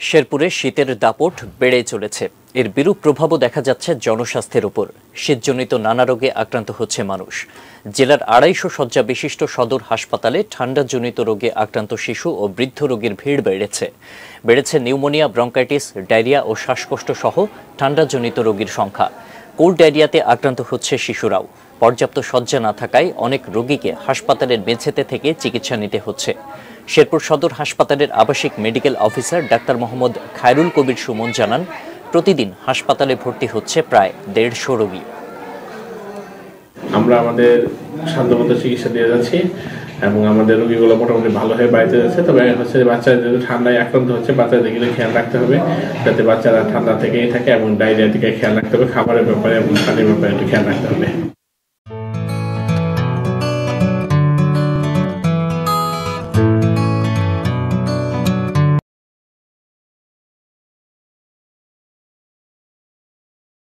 শেরপুরে শীতের দাপট বেড়ে চলেছে। এর বিরূপ প্রভাবও দেখা যাচ্ছে জনস্বাস্থ্যের উপর। শীতজনিত নানা রোগে আক্রান্ত হচ্ছে মানুষ। জেলার আড়াইশো শয্যা বিশিষ্ট সদর হাসপাতালে ঠান্ডাজনিত রোগে আক্রান্ত শিশু ও বৃদ্ধ রোগীর ভিড় বেড়েছে। বেড়েছে নিউমোনিয়া, ব্রঙ্কাইটিস, ডায়রিয়া ও শ্বাসকষ্ট সহ ঠান্ডাজনিত রোগীর সংখ্যা। কোল্ড ডায়রিয়াতে আক্রান্ত হচ্ছে শিশুরাও। পর্যাপ্ত শয্যা না থাকায় অনেক রোগীকে হাসপাতালের মেঝেতে থেকে চিকিৎসা নিতে হচ্ছে। শেরপুর সদর হাসপাতালের আবাসিক medical officer doctor Mohammad Khairul Kabir Suman জানান, প্রতিদিন হাসপাতালে ভর্তি হচ্ছে প্রায় দেড়শো রোগী। আমরা আমাদের সাধ্যমতো চিকিৎসা দিয়ে যাচ্ছি। এবং আমাদের রোগীগুলো মোটামুটি ভালো হয়ে বাড়িতে যাচ্ছে তবে হচ্ছে বাচ্চাদের ঠান্ডায় আক্রান্ত হচ্ছে, বাচ্চাদের গেলে খেয়াল রাখতে হবে যাতে বাচ্চারা ঠান্ডা থেকেই থাকে এবং ডায়রিয়া থেকে খেয়াল রাখতে হবে, খাবারের ব্যাপারে এবং পানির ব্যাপারে একটু খেয়াল রাখতে হবে।